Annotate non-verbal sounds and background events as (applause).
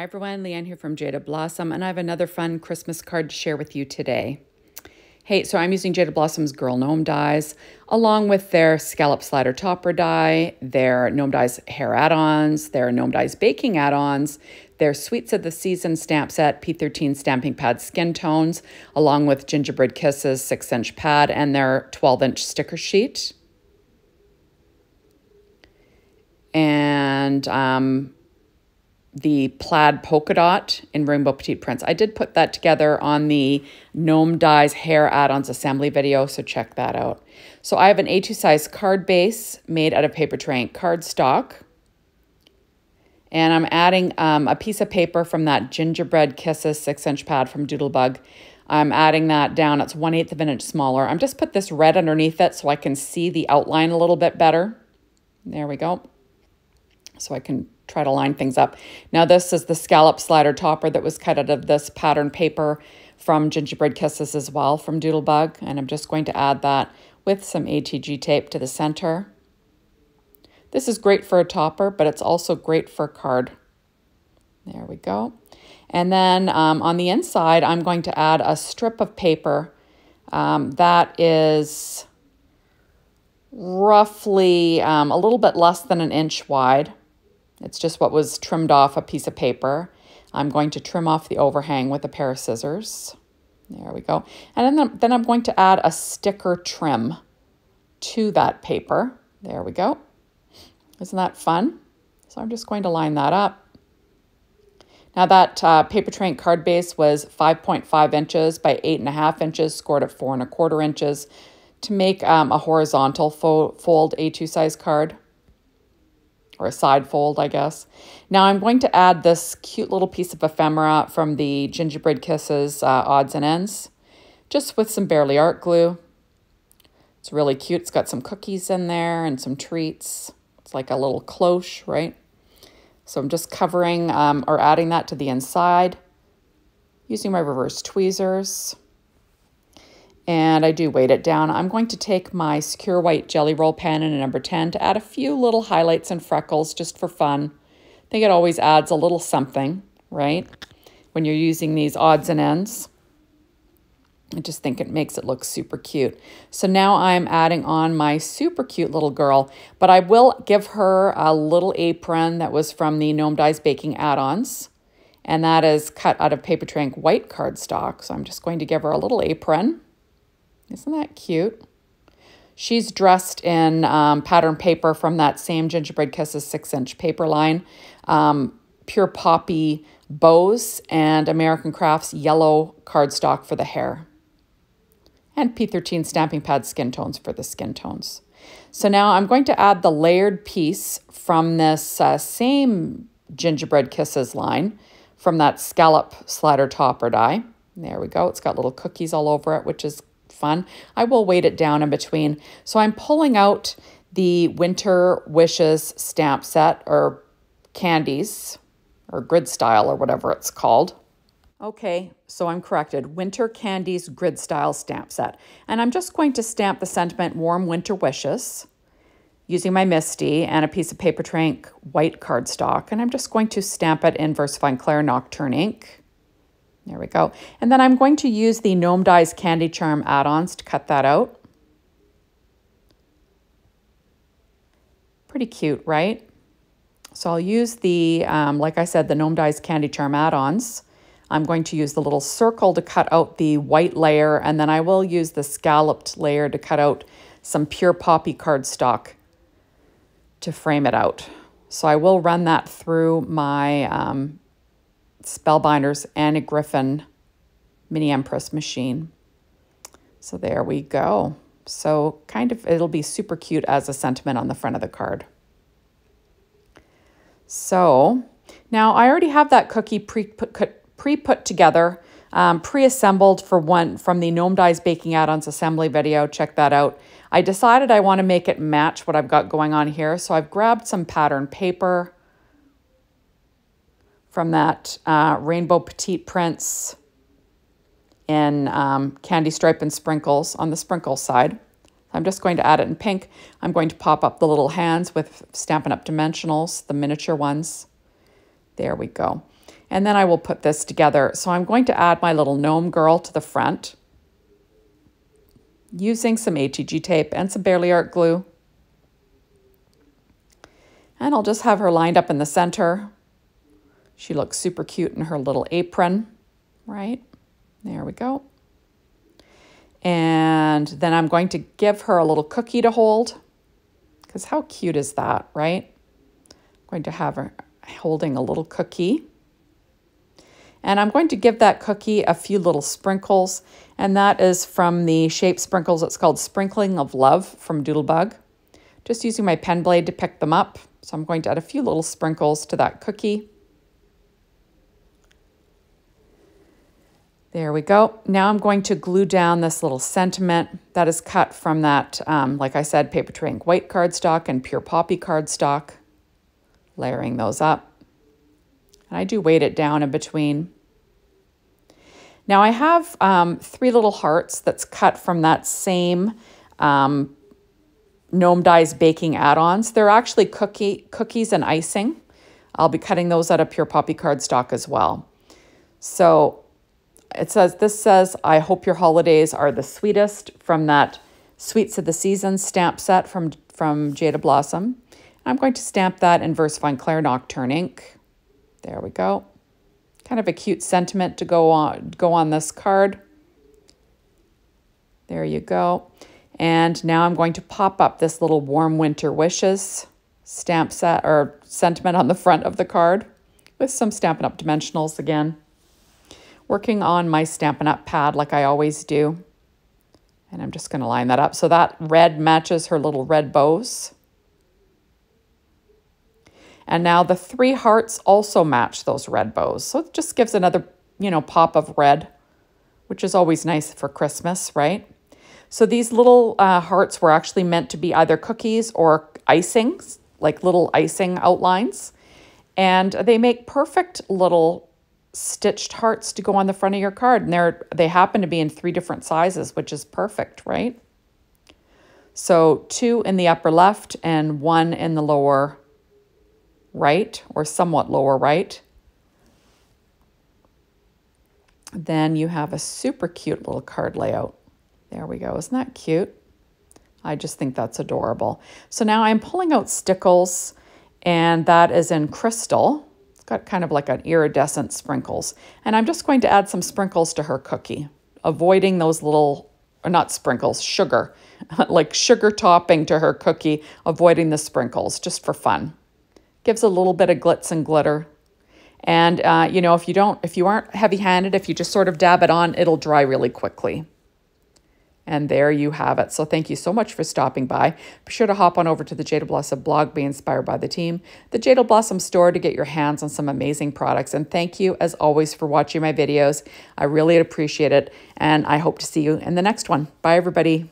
Hi everyone, Lee-Ann here from Jaded Blossom, and I have another fun Christmas card to share with you today. Hey, so I'm using Jaded Blossom's Girl Gnome dies, along with their Scallop Slider Topper die, their Gnome Dies hair add-ons, their Gnome Dies baking add-ons, their Sweets of the Season stamp set, P13 stamping pad skin tones, along with Gingerbread Kisses 6-inch pad, and their 12-inch sticker sheet. And um, the plaid polka dot in rainbow petite prints. I did put that together on the Gnome Dies hair add-ons assembly video, so check that out. So I have an A2 size card base made out of Papertrey cardstock. And I'm adding um, a piece of paper from that Gingerbread Kisses 6-inch pad from Doodlebug. I'm adding that down. It's 1 8th of an inch smaller. I'm just put this red underneath it so I can see the outline a little bit better. There we go. So I can try to line things up. Now this is the scallop slider topper that was cut out of this pattern paper from Gingerbread Kisses as well from Doodlebug. And I'm just going to add that with some ATG tape to the center. This is great for a topper, but it's also great for a card. There we go. And then um, on the inside, I'm going to add a strip of paper um, that is roughly um, a little bit less than an inch wide. It's just what was trimmed off a piece of paper. I'm going to trim off the overhang with a pair of scissors. There we go. And then, then I'm going to add a sticker trim to that paper. There we go. Isn't that fun? So I'm just going to line that up. Now that uh, paper train card base was 5.5 inches by 8.5 inches, scored at 4 and a quarter inches to make um, a horizontal fo fold A2 size card or a side fold, I guess. Now I'm going to add this cute little piece of ephemera from the Gingerbread Kisses uh, odds and ends, just with some Bearly Art glue. It's really cute. It's got some cookies in there and some treats. It's like a little cloche, right? So I'm just covering um, or adding that to the inside using my reverse tweezers and I do weight it down. I'm going to take my Sakura White Gelly Roll pen in a number 10 to add a few little highlights and freckles just for fun. I think it always adds a little something, right? When you're using these odds and ends. I just think it makes it look super cute. So now I'm adding on my super cute little girl, but I will give her a little apron that was from the Gnome Dies Baking add-ons. And that is cut out of Papertrey white cardstock. So I'm just going to give her a little apron. Isn't that cute? She's dressed in um, pattern paper from that same Gingerbread Kisses 6-inch paper line. Um, pure Poppy bows and American Crafts yellow cardstock for the hair. And P13 stamping pad skin tones for the skin tones. So now I'm going to add the layered piece from this uh, same Gingerbread Kisses line from that scallop slider topper die. There we go. It's got little cookies all over it, which is fun. I will weight it down in between. So I'm pulling out the Winter Wishes stamp set or candies or grid style or whatever it's called. Okay, so I'm corrected. Winter Candies Grid Style Stamp Set. And I'm just going to stamp the sentiment Warm Winter Wishes using my MISTI and a piece of Papertrey white cardstock. And I'm just going to stamp it in VersaFine Clair Nocturne ink. There we go. And then I'm going to use the Gnome Dies Candy Charm add-ons to cut that out. Pretty cute, right? So I'll use the, um, like I said, the Gnome Dies Candy Charm add-ons. I'm going to use the little circle to cut out the white layer, and then I will use the scalloped layer to cut out some pure poppy cardstock to frame it out. So I will run that through my um, Spellbinders Anna Griffin Mini Empress machine. So there we go. So kind of, it'll be super cute as a sentiment on the front of the card. So now I already have that cookie pre-put pre -put together, um, pre-assembled for one from the Gnome Dies Baking Add-ons assembly video. Check that out. I decided I want to make it match what I've got going on here. So I've grabbed some pattern paper from that uh, Rainbow Petite Prints in um, Candy Stripe and Sprinkles on the sprinkle side. I'm just going to add it in pink. I'm going to pop up the little hands with Stampin' Up! Dimensionals, the miniature ones. There we go. And then I will put this together. So I'm going to add my little gnome girl to the front using some ATG tape and some Bearly Art glue. And I'll just have her lined up in the center. She looks super cute in her little apron, right? There we go. And then I'm going to give her a little cookie to hold. Because how cute is that, right? I'm going to have her holding a little cookie. And I'm going to give that cookie a few little sprinkles. And that is from the Shape Sprinkles. It's called Sprinkling of Love from Doodlebug. Just using my pen blade to pick them up. So I'm going to add a few little sprinkles to that cookie. There we go. Now I'm going to glue down this little sentiment that is cut from that, um, like I said, Paper Ink white cardstock and Pure Poppy cardstock. Layering those up. And I do weight it down in between. Now I have um, three little hearts that's cut from that same um, Gnome Dies baking add-ons. They're actually cookie cookies and icing. I'll be cutting those out of Pure Poppy cardstock as well. So it says, this says, I hope your holidays are the sweetest from that Sweets of the Season stamp set from, from Jaded Blossom. I'm going to stamp that in VersaFine Clair Nocturne ink. There we go. Kind of a cute sentiment to go on, go on this card. There you go. And now I'm going to pop up this little Warm Winter Wishes stamp set or sentiment on the front of the card with some Stampin' Up! dimensionals again. Working on my Stampin' Up! pad like I always do. And I'm just going to line that up. So that red matches her little red bows. And now the three hearts also match those red bows. So it just gives another, you know, pop of red, which is always nice for Christmas, right? So these little uh, hearts were actually meant to be either cookies or icings, like little icing outlines. And they make perfect little stitched hearts to go on the front of your card. And they're, they happen to be in three different sizes, which is perfect, right? So two in the upper left and one in the lower right or somewhat lower right. Then you have a super cute little card layout. There we go. Isn't that cute? I just think that's adorable. So now I'm pulling out Stickles, and that is in crystal. Got kind of like an iridescent sprinkles. And I'm just going to add some sprinkles to her cookie, avoiding those little, or not sprinkles, sugar, (laughs) like sugar topping to her cookie, avoiding the sprinkles, just for fun. Gives a little bit of glitz and glitter. And, uh, you know, if you don't, if you aren't heavy-handed, if you just sort of dab it on, it'll dry really quickly. And there you have it. So thank you so much for stopping by. Be sure to hop on over to the Jaded Blossom blog, be inspired by the team, the Jaded Blossom store to get your hands on some amazing products. And thank you, as always, for watching my videos. I really appreciate it. And I hope to see you in the next one. Bye, everybody.